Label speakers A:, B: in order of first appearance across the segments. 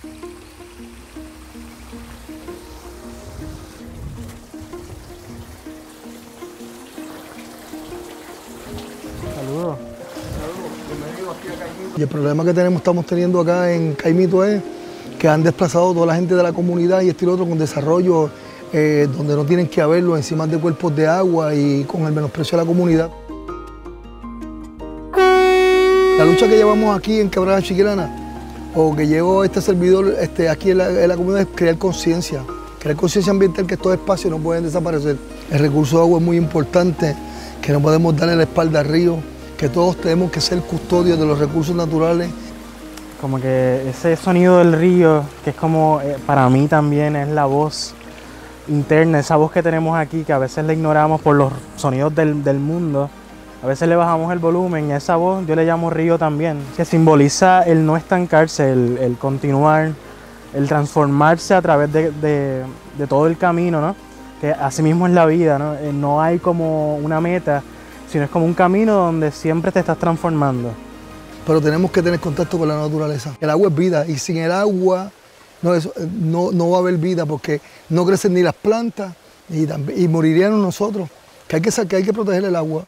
A: Saludos. Y el problema que tenemos, estamos teniendo acá en Caimito es que han desplazado toda la gente de la comunidad y este y otro con desarrollo eh, donde no tienen que haberlo, encima de cuerpos de agua y con el menosprecio de la comunidad. La lucha que llevamos aquí en Cabrera Chiquilana o que llevo este servidor este, aquí en la, comunidad, es crear conciencia, crear conciencia ambiental que estos espacios no pueden desaparecer. El recurso de agua es muy importante, que no podemos darle la espalda al río, que todos tenemos que ser custodios de los recursos naturales.
B: Como que ese sonido del río, que es como eh, para mí también es la voz interna, esa voz que tenemos aquí, que a veces la ignoramos por los sonidos del, mundo. A veces le bajamos el volumen y esa voz yo le llamo río también, que simboliza el no estancarse, el, continuar, el transformarse a través de, todo el camino, ¿no? Que así mismo es la vida, ¿no? Eh, no hay como una meta, sino es como un camino donde siempre te estás transformando.
A: Pero tenemos que tener contacto con la naturaleza. El agua es vida y sin el agua no, eso, no, no, va a haber vida porque no crecen ni las plantas y, y moriríamos nosotros. Que hay que, que hay que proteger el agua.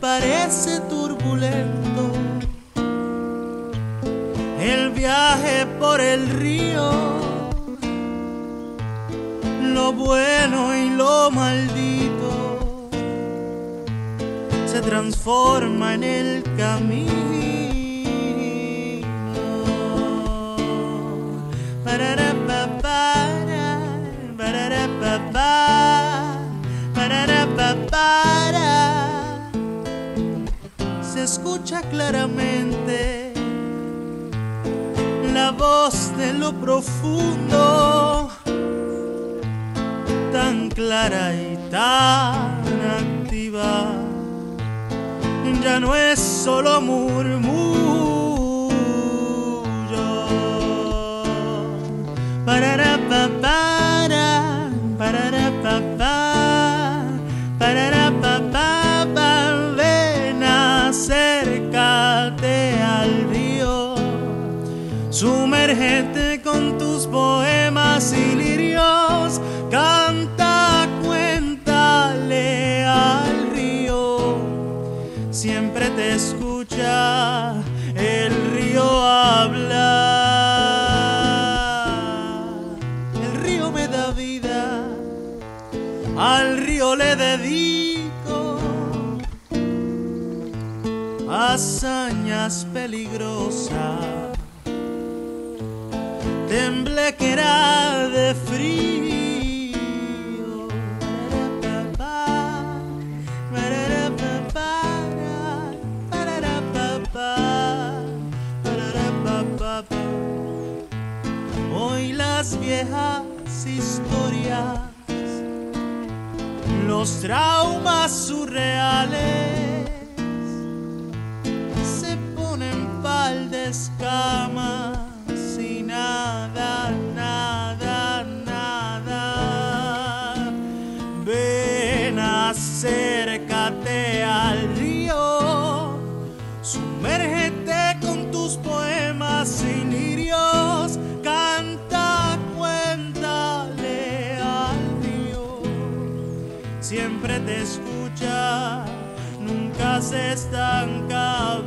C: Parece turbulento el viaje por el río, lo bueno y lo maldito se transforma en el camino. Se escucha claramente la voz de lo profundo, tan clara y tan activa, ya no es solo murmullo. Para pa para para pa para pa pa ven acércate al río, sumérgete con tus poemas y lirios, canta, cuéntale al río, siempre te escucha el río habla. Le dedico hazañas peligrosas. Temble que era de frío. Hoy las viejas historias los traumas surreales se ponen pal de escamas y nada, nada, nada. Ven, acércate al río, siempre te escucha, nunca se estanca,